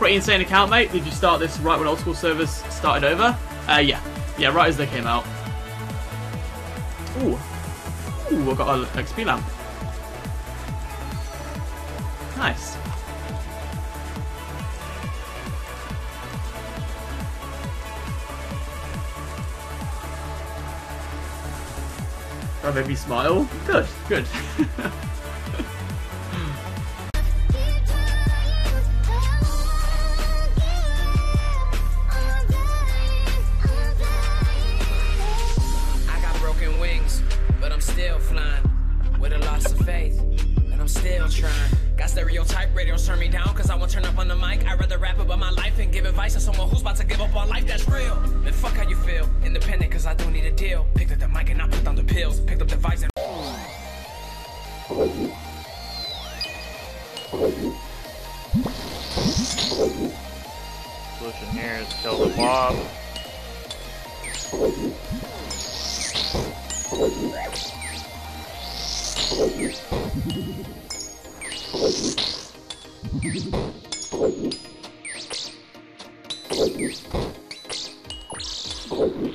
Pretty insane account, mate. Did you start this right when old school servers started over? Uh, yeah. Yeah, right as they came out. Ooh. Ooh, I got an XP lamp. Nice. That made me smile. Good, good. trying. Got stereotype radios turn me down, cause I won't turn up on the mic. I'd rather rap about my life and give advice to someone who's about to give up on life that's real. And fuck how you feel, independent, cause I don't need a deal. Picked up the mic and I put down the pills, picked up the vice and. Solution here is kill the mob. Thank you.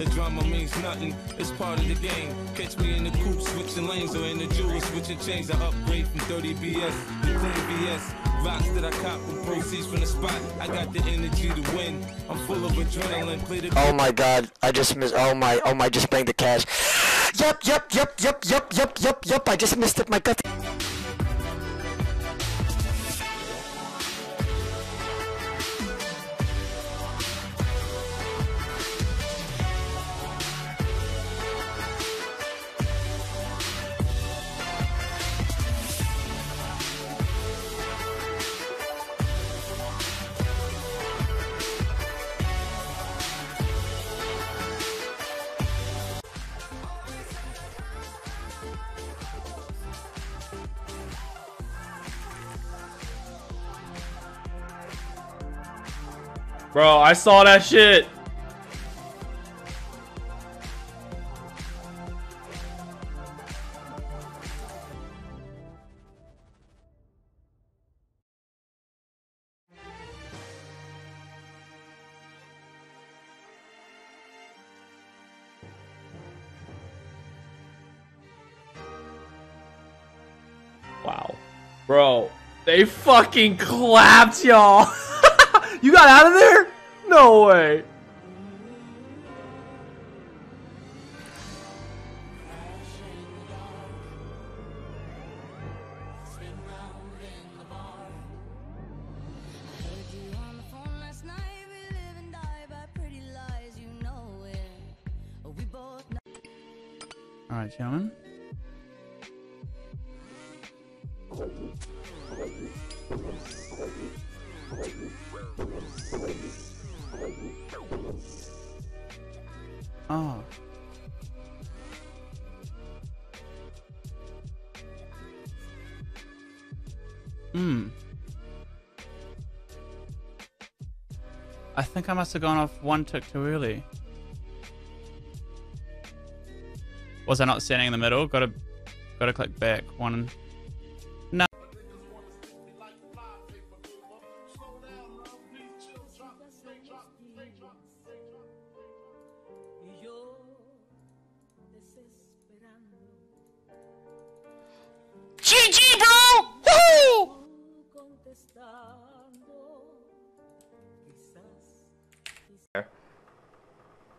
The drama means nothing. It's part of the game. Catch me in the coupe, switching lanes, or in the jewel, switching chains. I upgrade from 30 BS to clean BS. Rocks that I cop with proceeds from the spot. I got the energy to win. I'm full of adrenaline. Play the Oh my god, I just missed. Oh my, oh my, just banged the cash. Yep, yep, yep, yep, yep, yep, yep, yep. I just missed it. My gut. Bro, I saw that shit. Wow. Bro, they fucking clapped y'all. you got out of there? No way. Alright, gentlemen. Oh. Hmm. I think I must have gone off one tick too early. Was I not standing in the middle? Gotta, gotta click back. One.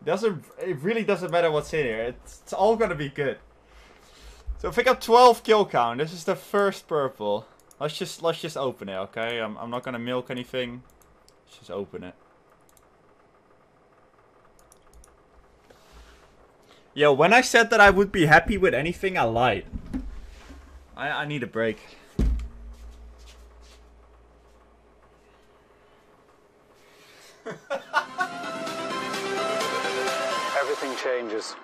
Doesn't it really doesn't matter what's in here. It's, it's all gonna be good. So I got 12 kill count, this is the first purple. Let's just let's just open it, okay? I'm I'm not gonna milk anything. Let's just open it. Yo, when I said that I would be happy with anything, I lied. I I need a break. Changes.